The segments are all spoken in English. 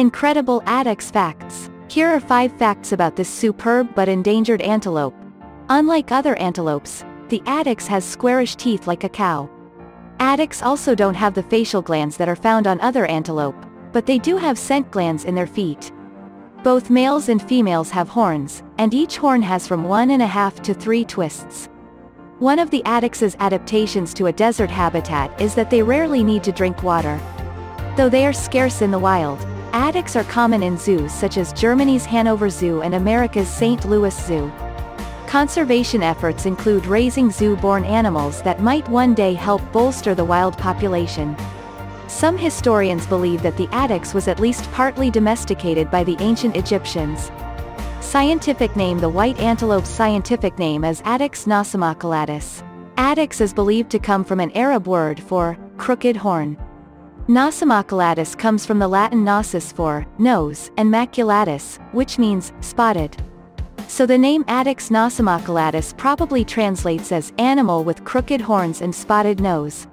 Incredible Addax Facts. Here are 5 facts about this superb but endangered antelope. Unlike other antelopes, the addax has squarish teeth like a cow. Addax also don't have the facial glands that are found on other antelope, but they do have scent glands in their feet. Both males and females have horns, and each horn has from one and a half to three twists. One of the addax's adaptations to a desert habitat is that they rarely need to drink water. Though they are scarce in the wild, addax are common in zoos such as Germany's Hanover Zoo and America's St. Louis Zoo. Conservation efforts include raising zoo-born animals that might one day help bolster the wild population. Some historians believe that the addax was at least partly domesticated by the ancient Egyptians. Scientific name The white antelope's scientific name is Addax nasomaculatus. Addax is believed to come from an Arab word for crooked horn. Nasomaculatus comes from the Latin nasus for nose and maculatus, which means spotted. So the name Addax nasomaculatus probably translates as animal with crooked horns and spotted nose.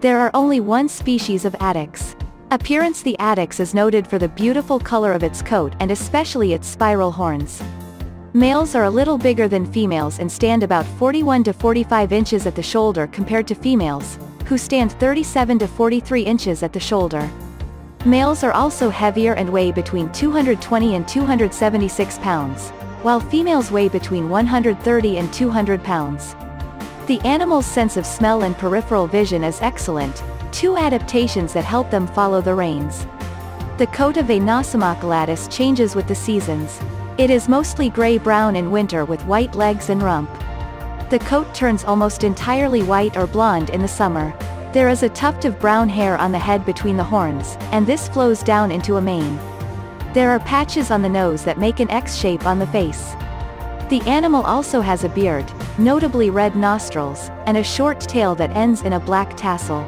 There are only one species of addax. Appearance The addax is noted for the beautiful color of its coat and especially its spiral horns. Males are a little bigger than females and stand about 41 to 45 inches at the shoulder compared to females, who stand 37 to 43 inches at the shoulder. Males are also heavier and weigh between 220 and 276 pounds, while females weigh between 130 and 200 pounds. The animal's sense of smell and peripheral vision is excellent, two adaptations that help them follow the rains. The coat of a Nasomaculatus changes with the seasons. It is mostly gray-brown in winter with white legs and rump. The coat turns almost entirely white or blonde in the summer. There is a tuft of brown hair on the head between the horns, and this flows down into a mane. There are patches on the nose that make an X shape on the face. The animal also has a beard, notably red nostrils, and a short tail that ends in a black tassel.